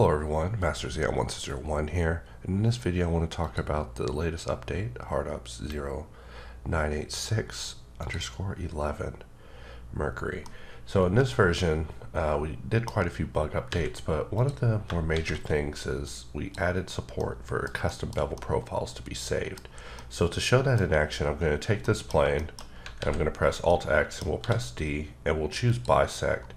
Hello everyone, Master Xeon1001 here, and in this video I want to talk about the latest update, HardOps 0986 underscore 11 Mercury. So in this version, uh, we did quite a few bug updates, but one of the more major things is we added support for custom bevel profiles to be saved. So to show that in action, I'm going to take this plane, and I'm going to press Alt X, and we'll press D, and we'll choose Bisect,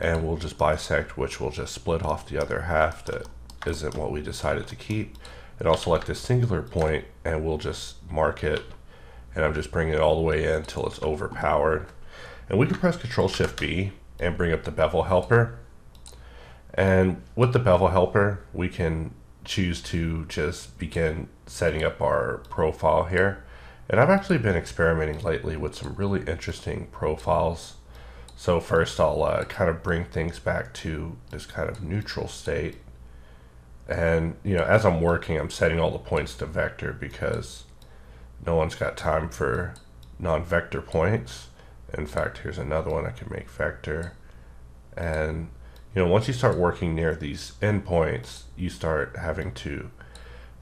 and we'll just bisect, which will just split off the other half that isn't what we decided to keep. And I'll select a singular point and we'll just mark it. And I'm just bringing it all the way in until it's overpowered. And we can press Control Shift B and bring up the bevel helper. And with the bevel helper, we can choose to just begin setting up our profile here. And I've actually been experimenting lately with some really interesting profiles so first I'll uh, kind of bring things back to this kind of neutral state. And, you know, as I'm working, I'm setting all the points to vector because no one's got time for non-vector points. In fact, here's another one I can make vector. And, you know, once you start working near these endpoints, you start having to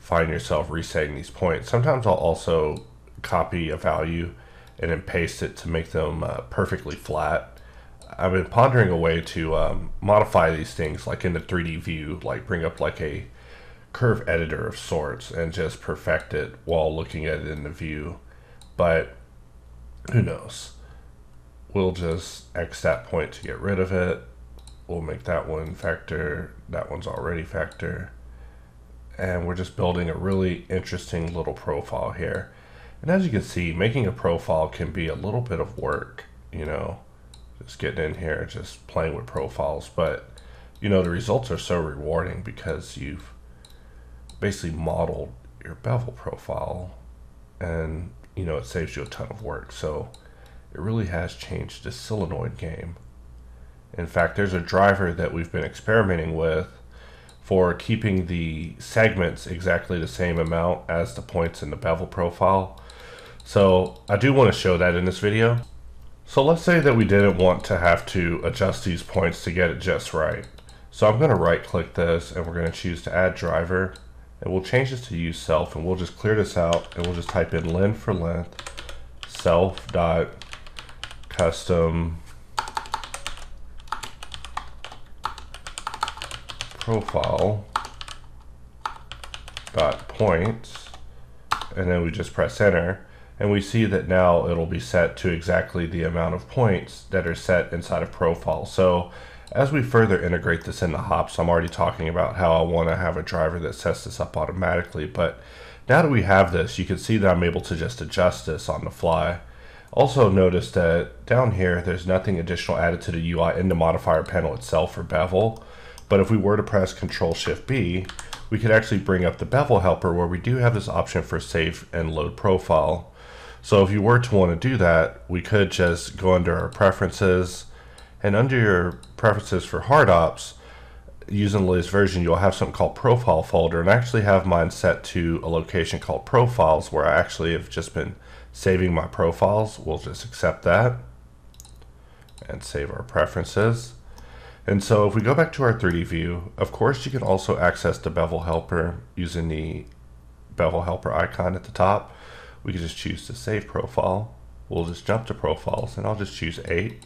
find yourself resetting these points. Sometimes I'll also copy a value and then paste it to make them uh, perfectly flat I've been pondering a way to um, modify these things, like in the 3D view, like bring up like a curve editor of sorts and just perfect it while looking at it in the view. But who knows? We'll just X that point to get rid of it. We'll make that one vector. That one's already vector. And we're just building a really interesting little profile here. And as you can see, making a profile can be a little bit of work, you know just getting in here, just playing with profiles. But, you know, the results are so rewarding because you've basically modeled your bevel profile and, you know, it saves you a ton of work. So it really has changed the cylinoid game. In fact, there's a driver that we've been experimenting with for keeping the segments exactly the same amount as the points in the bevel profile. So I do want to show that in this video. So let's say that we didn't want to have to adjust these points to get it just right. So I'm going to right click this and we're going to choose to add driver and we'll change this to use self and we'll just clear this out and we'll just type in len for length self dot custom profile dot points and then we just press enter and we see that now it'll be set to exactly the amount of points that are set inside of profile. So as we further integrate this into hops, I'm already talking about how I want to have a driver that sets this up automatically. But now that we have this, you can see that I'm able to just adjust this on the fly. Also notice that down here, there's nothing additional added to the UI in the modifier panel itself for bevel. But if we were to press Control Shift B, we could actually bring up the bevel helper where we do have this option for save and load profile. So if you were to want to do that, we could just go under our preferences and under your preferences for hard ops, using the latest version, you'll have something called profile folder. And I actually have mine set to a location called profiles where I actually have just been saving my profiles. We'll just accept that and save our preferences. And so if we go back to our 3D view, of course you can also access the bevel helper using the bevel helper icon at the top we can just choose to save profile. We'll just jump to profiles and I'll just choose 8.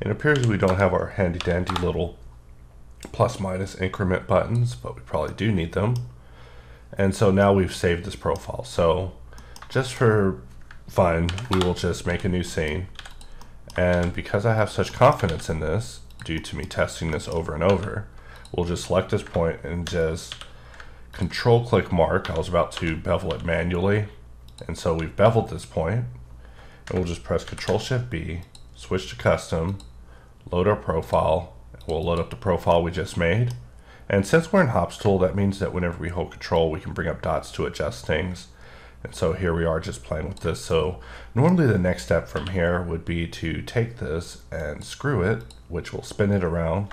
It appears we don't have our handy dandy little plus minus increment buttons, but we probably do need them. And so now we've saved this profile. So just for fun, we will just make a new scene. And because I have such confidence in this, due to me testing this over and over, we'll just select this point and just control click mark. I was about to bevel it manually, and so we've beveled this point, and we'll just press Control Shift B, switch to custom, load our profile, we'll load up the profile we just made. And since we're in Hops tool, that means that whenever we hold control, we can bring up dots to adjust things. And so here we are just playing with this. So normally the next step from here would be to take this and screw it, which will spin it around.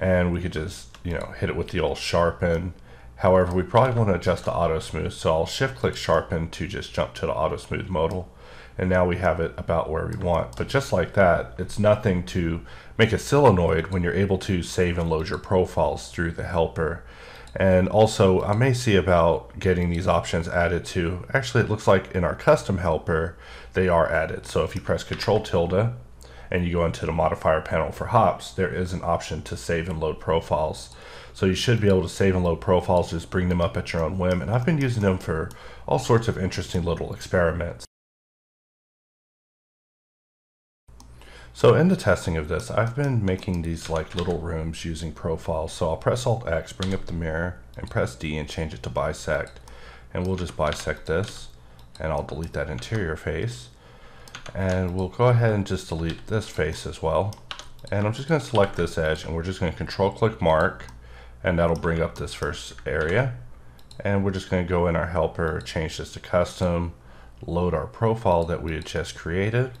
And we could just, you know, hit it with the old sharpen However, we probably want to adjust the auto smooth, so I'll shift click sharpen to just jump to the auto smooth modal. And now we have it about where we want. But just like that, it's nothing to make a cylinoid when you're able to save and load your profiles through the helper. And also, I may see about getting these options added to. Actually, it looks like in our custom helper, they are added. So if you press Control tilde and you go into the modifier panel for hops, there is an option to save and load profiles. So you should be able to save and load profiles, just bring them up at your own whim. And I've been using them for all sorts of interesting little experiments. So in the testing of this, I've been making these like little rooms using profiles. So I'll press Alt X, bring up the mirror, and press D and change it to bisect. And we'll just bisect this, and I'll delete that interior face. And we'll go ahead and just delete this face as well. And I'm just going to select this edge, and we're just going to control click mark, and that'll bring up this first area. And we're just going to go in our helper, change this to custom, load our profile that we had just created.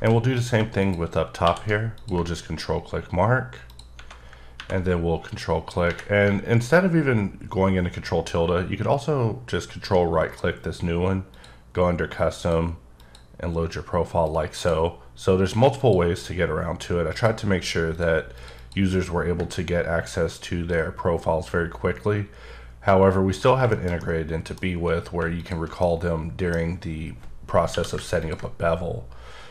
And we'll do the same thing with up top here. We'll just control click mark and then we'll control click. And instead of even going into control tilde, you could also just control right click this new one, go under custom and load your profile like so. So there's multiple ways to get around to it. I tried to make sure that users were able to get access to their profiles very quickly. However, we still haven't integrated into BWidth where you can recall them during the process of setting up a bevel.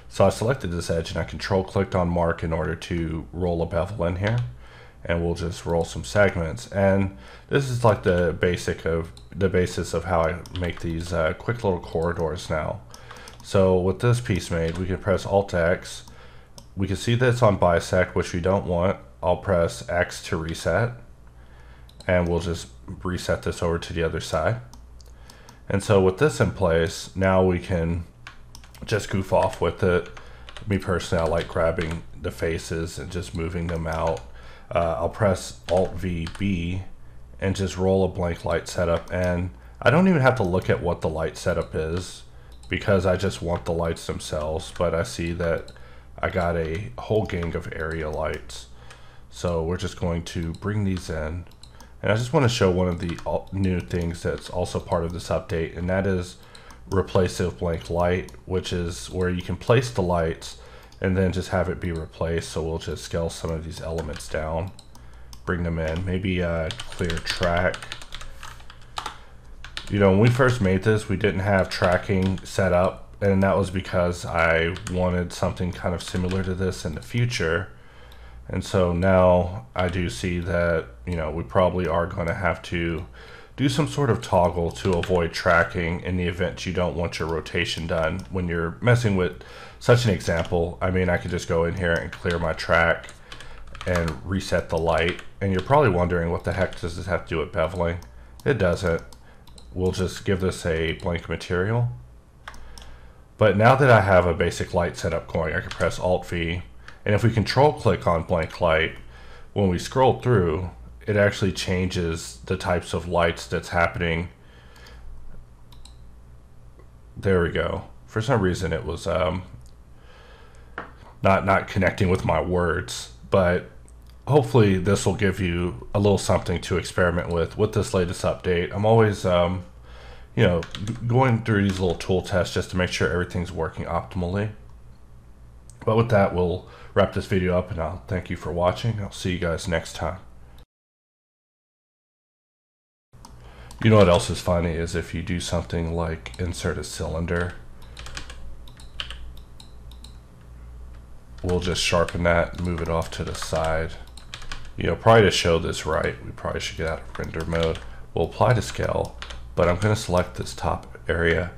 So I selected this edge and I control clicked on mark in order to roll a bevel in here and we'll just roll some segments. And this is like the basic of the basis of how I make these uh, quick little corridors now. So with this piece made, we can press Alt X. We can see that it's on bisect, which we don't want. I'll press X to reset and we'll just reset this over to the other side. And so with this in place, now we can just goof off with it. Me personally, I like grabbing the faces and just moving them out. Uh, I'll press Alt V B and just roll a blank light setup. And I don't even have to look at what the light setup is because I just want the lights themselves. But I see that I got a whole gang of area lights. So we're just going to bring these in. And I just want to show one of the new things that's also part of this update, and that is replacive blank light, which is where you can place the lights and then just have it be replaced. So we'll just scale some of these elements down, bring them in, maybe a clear track. You know, when we first made this, we didn't have tracking set up, and that was because I wanted something kind of similar to this in the future. And so now I do see that, you know, we probably are going to have to do some sort of toggle to avoid tracking in the event you don't want your rotation done when you're messing with such an example. I mean, I could just go in here and clear my track and reset the light. And you're probably wondering what the heck does this have to do with beveling? It doesn't. We'll just give this a blank material. But now that I have a basic light setup going, I can press Alt V. And if we control click on blank light, when we scroll through, it actually changes the types of lights that's happening. There we go. For some reason it was um, not not connecting with my words, but hopefully this will give you a little something to experiment with with this latest update. I'm always um, you know going through these little tool tests just to make sure everything's working optimally. But with that, we'll wrap this video up and I'll thank you for watching. I'll see you guys next time. You know what else is funny is if you do something like insert a cylinder, we'll just sharpen that move it off to the side. You know, probably to show this right, we probably should get out of render mode. We'll apply to scale, but I'm gonna select this top area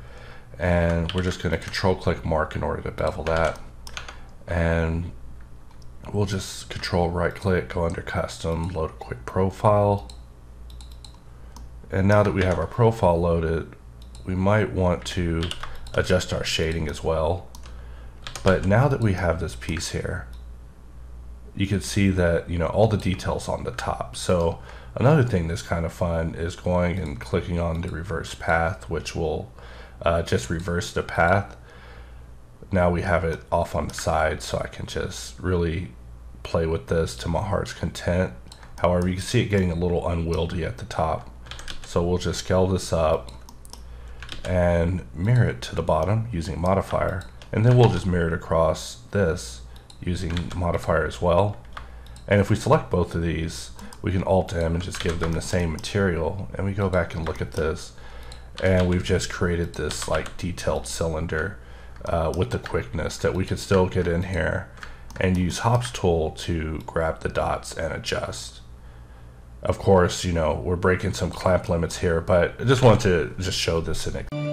and we're just gonna control click mark in order to bevel that. And we'll just control right click, go under custom, load a quick profile and now that we have our profile loaded, we might want to adjust our shading as well. But now that we have this piece here, you can see that, you know, all the details on the top. So another thing that's kind of fun is going and clicking on the reverse path, which will uh, just reverse the path. Now we have it off on the side, so I can just really play with this to my heart's content However, you can see it getting a little unwieldy at the top. So we'll just scale this up and mirror it to the bottom using modifier. And then we'll just mirror it across this using modifier as well. And if we select both of these, we can Alt M and just give them the same material. And we go back and look at this. And we've just created this like detailed cylinder uh, with the quickness that we could still get in here and use Hops tool to grab the dots and adjust. Of course, you know, we're breaking some clamp limits here, but I just wanted to just show this in.